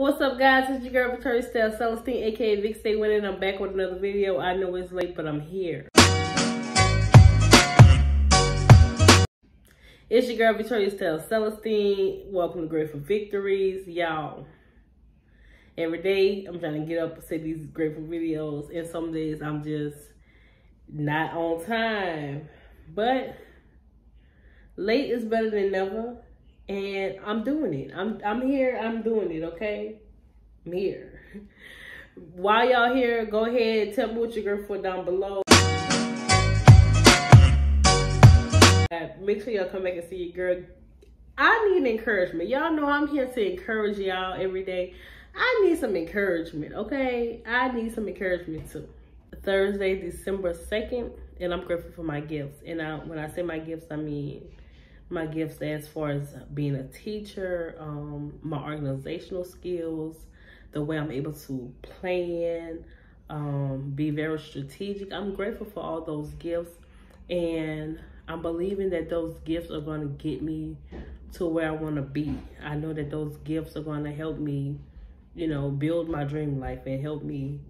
What's up, guys? It's your girl Victoria Stell Celestine, aka Vic Stay Winning. I'm back with another video. I know it's late, but I'm here. It's your girl Victoria Stell Celestine. Welcome to Grateful Victories, y'all. Every day I'm trying to get up and say these grateful videos, and some days I'm just not on time. But late is better than never and I'm doing it. I'm I'm here. I'm doing it. Okay, I'm here. While y'all here, go ahead. Tell me what your girl for down below. Uh, make sure y'all come back and see your girl. I need encouragement. Y'all know I'm here to encourage y'all every day. I need some encouragement, okay? I need some encouragement too. Thursday, December 2nd, and I'm grateful for my gifts. And I, when I say my gifts, I mean my gifts as far as being a teacher, um, my organizational skills, the way I'm able to plan, um, be very strategic. I'm grateful for all those gifts and I'm believing that those gifts are going to get me to where I want to be. I know that those gifts are going to help me, you know, build my dream life and help me,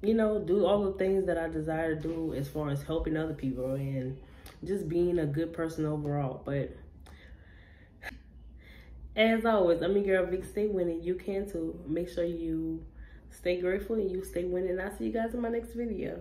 you know, do all the things that I desire to do as far as helping other people and just being a good person overall. But as always, I'm your girl Vic Stay Winning. You can too. Make sure you stay grateful and you stay winning. I'll see you guys in my next video.